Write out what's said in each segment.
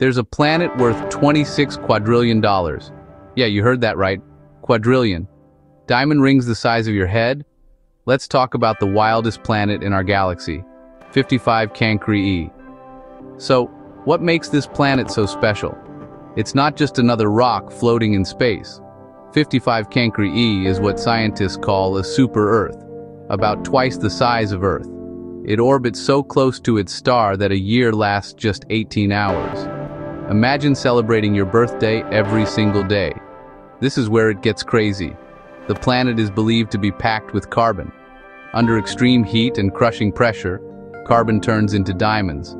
There's a planet worth 26 quadrillion dollars. Yeah, you heard that right. Quadrillion. Diamond rings the size of your head? Let's talk about the wildest planet in our galaxy, 55 Cancri E. So, what makes this planet so special? It's not just another rock floating in space. 55 Cancri E is what scientists call a super-Earth, about twice the size of Earth. It orbits so close to its star that a year lasts just 18 hours. Imagine celebrating your birthday every single day. This is where it gets crazy. The planet is believed to be packed with carbon. Under extreme heat and crushing pressure, carbon turns into diamonds.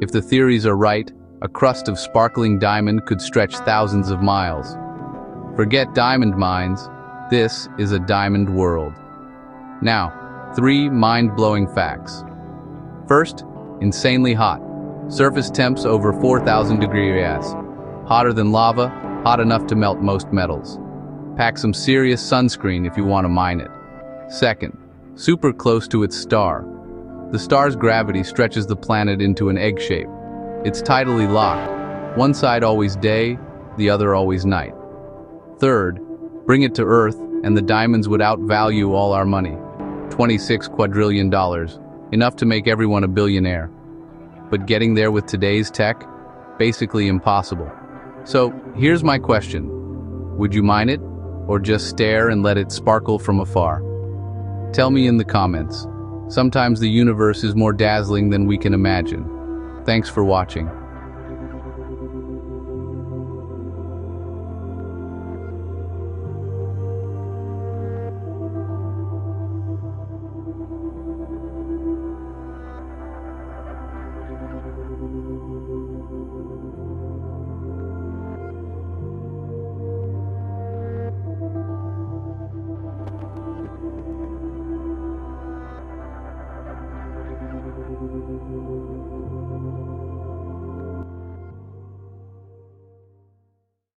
If the theories are right, a crust of sparkling diamond could stretch thousands of miles. Forget diamond mines, this is a diamond world. Now, three mind-blowing facts. First, insanely hot. Surface temps over 4,000 degrees. Hotter than lava, hot enough to melt most metals. Pack some serious sunscreen if you want to mine it. Second, super close to its star. The star's gravity stretches the planet into an egg shape. It's tidally locked, one side always day, the other always night. Third, bring it to Earth and the diamonds would outvalue all our money. 26 quadrillion dollars, enough to make everyone a billionaire. But getting there with today's tech, basically impossible. So, here's my question. Would you mine it, or just stare and let it sparkle from afar? Tell me in the comments. Sometimes the universe is more dazzling than we can imagine. Thanks for watching.